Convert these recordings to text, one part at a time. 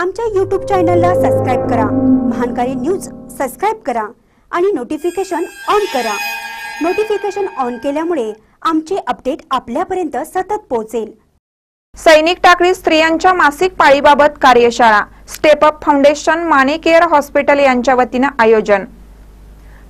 आमच्या यूट्यूब चॅनलला सबस्क्राईब करा. महानकारी न्यूज सबस्क्राईब करा आणि नोटिफिकेशन ऑन करा. नोटिफिकेशन ऑन केल्यामुळे आमचे अपडेट आपल्यापर्यंत सतत पोहोचेल. सैनिक टाकळी स्त्रियांच्या मासिक पाळीबाबत कार्यशाळा step up foundation Mane care hospital यांच्या वतीनं आयोजन.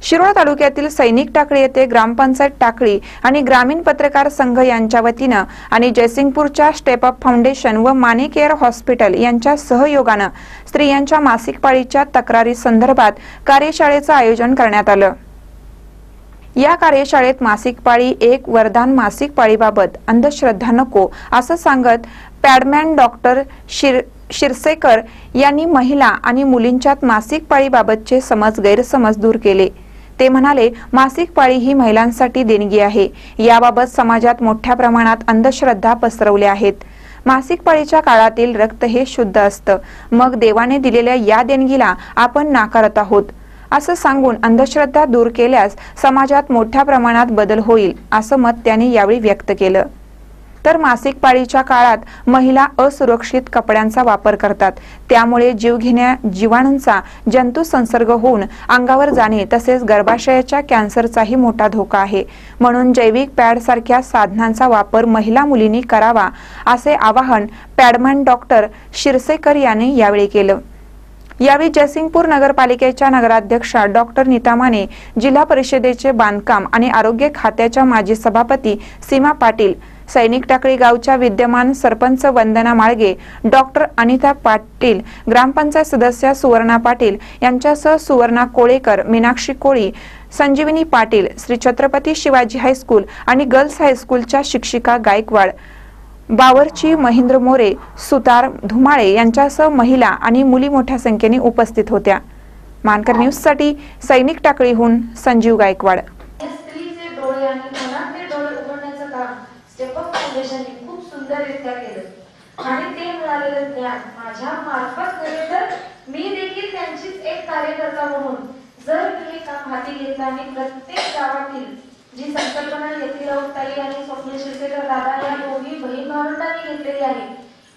शिरोळ तालुक्यातील सैनिक टाकळी येथे ग्रामपंचायत टाकळी आणि ग्रामीण पत्रकार संघ यांच्या वतीनं आणि जयसिंगपूरच्या स्टेप अप फाउंडेशन व माने केअर हॉस्पिटल यांच्या सहयोगानं स्त्रियांच्या मासिक पाळीच्या तक्रारी संदर्भात कार्यशाळेचं आयोजन करण्यात आलं. या कार्यशाळेत मासिक पाळी एक वरदान मासिक पाळीबाबत अंधश्रद्धा नको असं सांगत पॅडमॅन डॉक्टर शिर शिरसेकर यांनी महिला आणि मुलींच्यात मासिक पाळीबाबतचे समज गैरसमज दूर केले. ते म्हणाले मासिक पाळी ही महिलांसाठी देणगी आहे. याबाबत समाजात मोठ्या प्रमाणात अंधश्रद्धा पसरवल्या आहेत. मासिक पाळीच्या काळातील रक्त हे शुद्ध असतं. मग देवाने दिलेल्या या देणगीला आपण नाकारत आहोत. असं सांगून अंधश्रद्धा दूर केल्यास समाजात मोठ्या प्रमाणात बदल होईल असं मत त्यांनी यावेळी व्यक्त केलं. तर मासिक पाळीच्या काळात महिला असुरक्षित कपड्यांचा वापर करतात. त्यामुळे जीवघेण्या जीवाणूंचा जंतू संसर्ग होऊन अंगावर जाणे तसेच गर्भाशयाच्या कॅन्सरचाही मोठा धोका आहे. म्हणून जैविक पॅड सारख्या साधनांचा वापर महिला मुलींनी करावा असे आवाहन पॅडमॅन डॉक्टर शिरसेकर यांनी यावेळी केलं. यावेळी जयसिंगपूर नगरपालिकेच्या नगराध्यक्षा डॉक्टर नीता माने जिल्हा परिषदेचे बांधकाम आणि आरोग्य खात्याच्या माजी सभापती सीमा पाटील सैनिक टाकळी गावच्या विद्यमान सरपंच वंदना माळगे डॉक्टर अनिता पाटील ग्रामपंचायत सदस्य सुवर्णा पाटील यांच्यासह Suvarna Kolekar Meenakshi Koli Sanjeevani Patil Shri Chhatrapati Shivaji high school and girls हायस्कूलच्या शिक्षिका गायकवाड बावरची महेंद्र मोरे सुतार धुमाळे यांच्यासह महिला आणि मुली मोठ्या संख्येने उपस्थित होत्या. मानकर न्यूजसाठी सैनिक टाकळीहून संजीव गायकवाड. राजेशांनी खूप सुंदररित्या केलं. आणि ते मिळालेलं ज्ञान माझ्या मार्फत नव्हे तर मी देखील त्यांचीच एक कार्यकर्ता म्हणून. जर मी हे काम हाती घेतलं आणि प्रत्येक गावातील जी संकल्पना यतीराव राऊताई आणि स्वप्न शिरसेकर दादा या दोघी बहीण भावंडांनी घेतलेली आहे.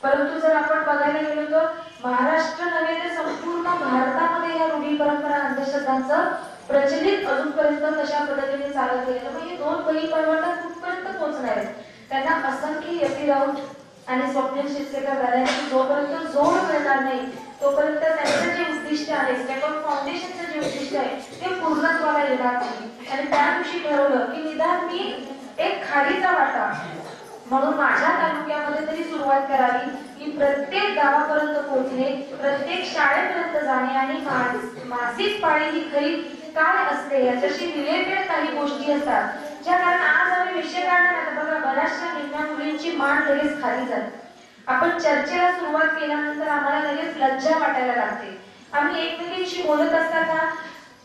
परंतु जर आपण बघायला गेलो तर महाराष्ट्र नव्हे तर संपूर्ण भारतामध्ये या रूढी परंपरा अंधश्रद्धांचं प्रचलित अजूनपर्यंत कशा पद्धतीने चालत गेलं म्हणजे दोन बहीण भावंड कुठपर्यंत पोहोचणार आहेत? त्यांना असंख्य राऊत आणि स्वप्नील शिरसेकर दादांची जोपर्यंत जोड मिळणार नाही तोपर्यंत त्यांचं जे उद्दिष्ट आहे स्टेप फाउंडेशनचं जे उद्दिष्ट आहे ते पूर्णत्वाला येणार नाही. आणि त्या दिवशी ठरवलं की निदान मी एक खाडीचा वाटा म्हणून माझ्या तालुक्यामध्ये तरी सुरुवात करावी की प्रत्येक गावापर्यंत पोहोचणे प्रत्येक शाळेपर्यंत जाणे आणि मासिक पाळी ही खरी काय असते याच्याशी रिलेटेड काही गोष्टी असतात. ज्या कारण विषय काढणार बघा बऱ्याचशा निम्या मुलींची मान लगेच खाली जाते आपण चर्चेला सुरुवात केल्यानंतर आम्हाला लगेच लज्जा वाटायला लागते आम्ही एकमेकींशी बोलत असताना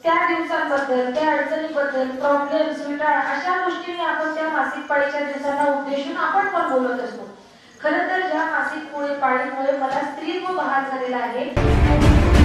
त्या दिवसांबद्दल त्या अडचणीबद्दल प्रॉब्लेम विटाळ अशा गोष्टींनी आपण त्या मासिक पाळीच्या दिवसांना उद्देशून आपण पण बोलत असतो खरं तर ज्या मासिक मुळे पाळीमुळे मला स्त्रीत्व बहाल झालेला आहे